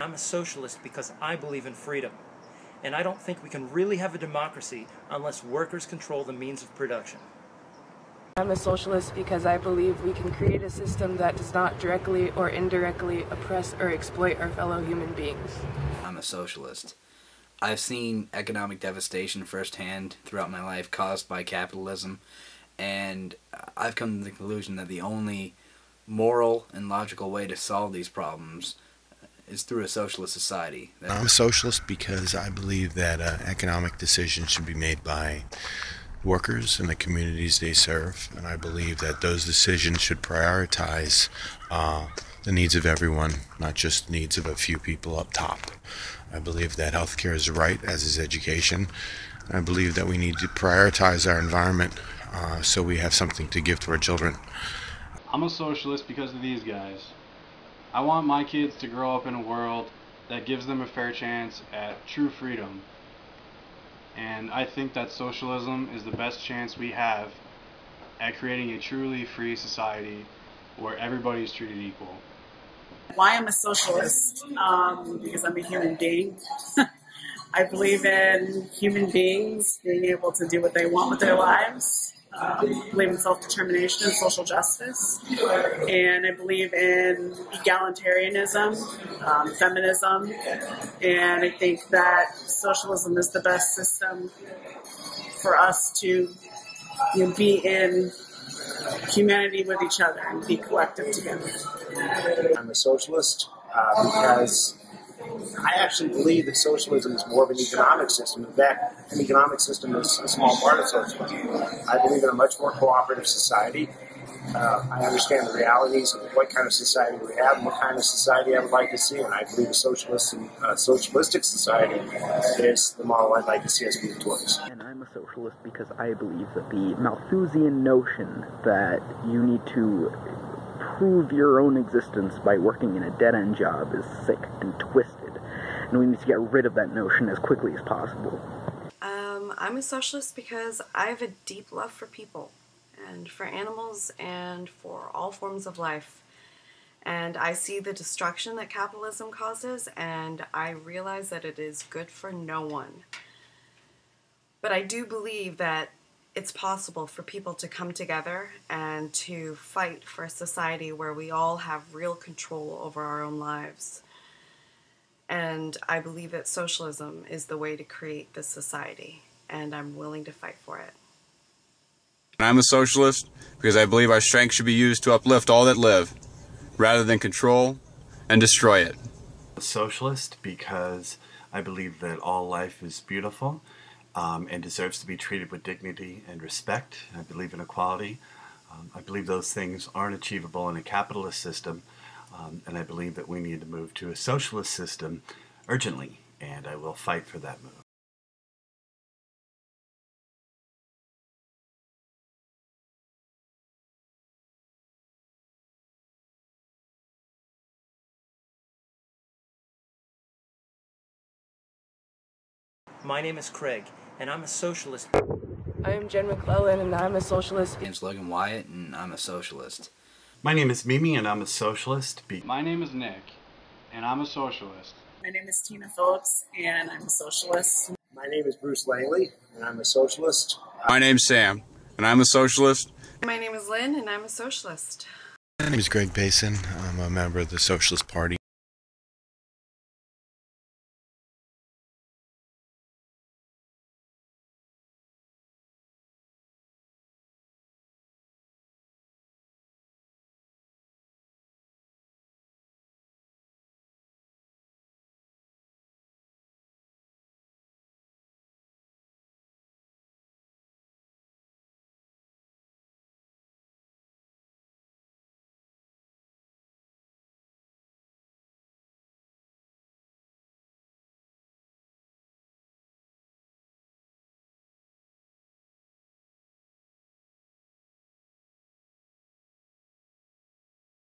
I'm a socialist because I believe in freedom. And I don't think we can really have a democracy unless workers control the means of production. I'm a socialist because I believe we can create a system that does not directly or indirectly oppress or exploit our fellow human beings. I'm a socialist. I've seen economic devastation firsthand throughout my life caused by capitalism, and I've come to the conclusion that the only moral and logical way to solve these problems is through a socialist society. I'm a socialist because I believe that uh, economic decisions should be made by workers and the communities they serve, and I believe that those decisions should prioritize uh, the needs of everyone, not just the needs of a few people up top. I believe that healthcare is right, as is education. I believe that we need to prioritize our environment uh, so we have something to give to our children. I'm a socialist because of these guys. I want my kids to grow up in a world that gives them a fair chance at true freedom. And I think that socialism is the best chance we have at creating a truly free society where everybody is treated equal. Why I'm a socialist? Um, because I'm a human being. I believe in human beings being able to do what they want with their lives um, believe in self-determination and social justice, and I believe in egalitarianism, um, feminism, and I think that socialism is the best system for us to you know, be in humanity with each other and be collective together. I'm a socialist uh, because I actually believe that socialism is more of an economic system. In fact, an economic system is a small part of socialism. I believe in a much more cooperative society. Uh, I understand the realities of what kind of society we have and what kind of society I would like to see. And I believe a socialist and uh, socialistic society is the model I'd like to see us move towards. And I'm a socialist because I believe that the Malthusian notion that you need to prove your own existence by working in a dead end job is sick and twisted. And we need to get rid of that notion as quickly as possible. Um, I'm a socialist because I have a deep love for people and for animals and for all forms of life. And I see the destruction that capitalism causes, and I realize that it is good for no one. But I do believe that it's possible for people to come together and to fight for a society where we all have real control over our own lives. And I believe that socialism is the way to create this society, and I'm willing to fight for it. I'm a socialist because I believe our strength should be used to uplift all that live, rather than control and destroy it. A socialist because I believe that all life is beautiful um, and deserves to be treated with dignity and respect. I believe in equality. Um, I believe those things aren't achievable in a capitalist system, um, and I believe that we need to move to a socialist system urgently, and I will fight for that move. My name is Craig, and I'm a socialist. I am Jen McClellan, and I'm a socialist. My name's Logan Wyatt, and I'm a socialist. My name is Mimi, and I'm a socialist. Be My name is Nick, and I'm a socialist. My name is Tina Phillips, and I'm a socialist. My name is Bruce Langley, and I'm a socialist. My name's Sam, and I'm a socialist. My name is Lynn, and I'm a socialist. My name is Greg Payson. I'm a member of the Socialist Party.